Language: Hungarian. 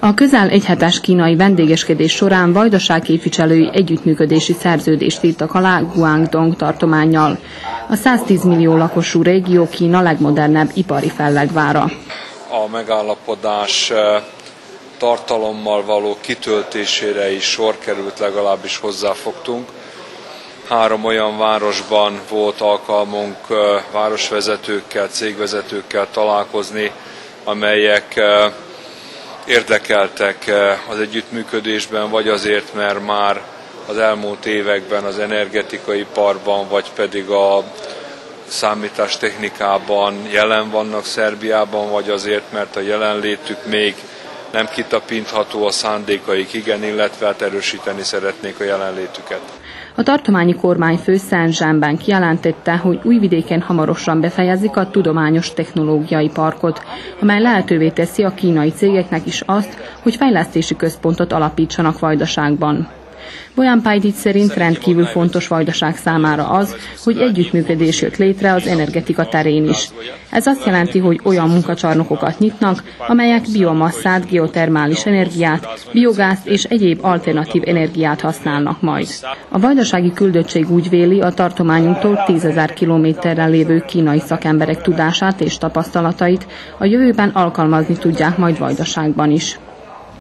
A közel egyhetes kínai vendégeskedés során vajdaság képviselői együttműködési szerződést írtak alá Guangdong tartományjal. A 110 millió lakosú régió Kína legmodernebb ipari fellegvára. A megállapodás eh, tartalommal való kitöltésére is sor került, legalábbis hozzáfogtunk. Három olyan városban volt alkalmunk eh, városvezetőkkel, cégvezetőkkel találkozni, amelyek eh, érdekeltek eh, az együttműködésben, vagy azért, mert már az elmúlt években az energetikai parban, vagy pedig a számítástechnikában jelen vannak Szerbiában, vagy azért, mert a jelenlétük még nem kitapintható a szándékaik igen, illetve hát erősíteni szeretnék a jelenlétüket. A tartományi kormányfő Szent kijelentette, hogy Újvidéken hamarosan befejezik a tudományos technológiai parkot, amely lehetővé teszi a kínai cégeknek is azt, hogy fejlesztési központot alapítsanak Vajdaságban. Bolyán Pajdic szerint rendkívül fontos Vajdaság számára az, hogy együttműködés jött létre az energetika terén is. Ez azt jelenti, hogy olyan munkacsarnokokat nyitnak, amelyek biomasszát, geotermális energiát, biogázt és egyéb alternatív energiát használnak majd. A vajdasági küldöttség úgy véli, a tartományunktól 10 ezer kilométerrel lévő kínai szakemberek tudását és tapasztalatait a jövőben alkalmazni tudják majd Vajdaságban is.